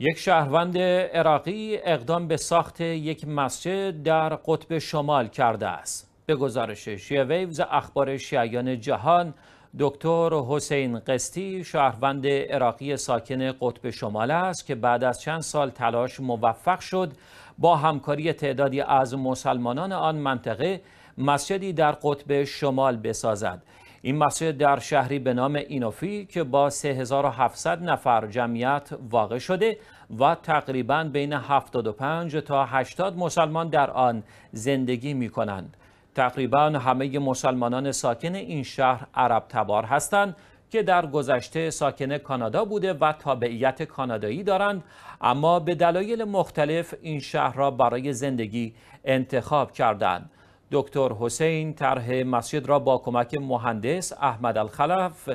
یک شهروند عراقی اقدام به ساخت یک مسجد در قطب شمال کرده است. به گزارش شیعه ویوز اخبار شیعیان جهان دکتر حسین قسطی شهروند عراقی ساکن قطب شمال است که بعد از چند سال تلاش موفق شد با همکاری تعدادی از مسلمانان آن منطقه مسجدی در قطب شمال بسازد این مسجد در شهری به نام اینوفی که با 3700 نفر جمعیت واقع شده و تقریبا بین 75 تا 80 مسلمان در آن زندگی می کنند. تقریبا همه مسلمانان ساکن این شهر عرب تبار هستند که در گذشته ساکن کانادا بوده و تابعیت کانادایی دارند اما به دلایل مختلف این شهر را برای زندگی انتخاب کردند. دکتر حسین طرح مسجد را با کمک مهندس احمد الخلف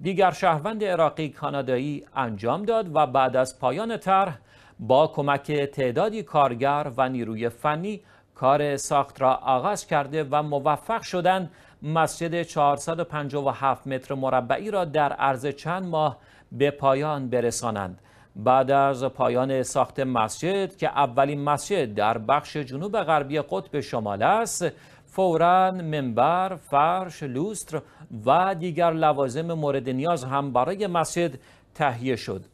دیگر شهروند عراقی کانادایی انجام داد و بعد از پایان طرح با کمک تعدادی کارگر و نیروی فنی کار ساخت را آغاز کرده و موفق شدند مسجد 457 متر مربعی را در عرض چند ماه به پایان برسانند. بعد از پایان ساخت مسجد که اولین مسجد در بخش جنوب غربی قطب شمال است فورا منبر، فرش، لوستر و دیگر لوازم مورد نیاز هم برای مسجد تهیه شد.